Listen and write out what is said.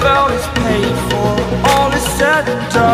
felt is paid for, all is said and done.